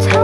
tell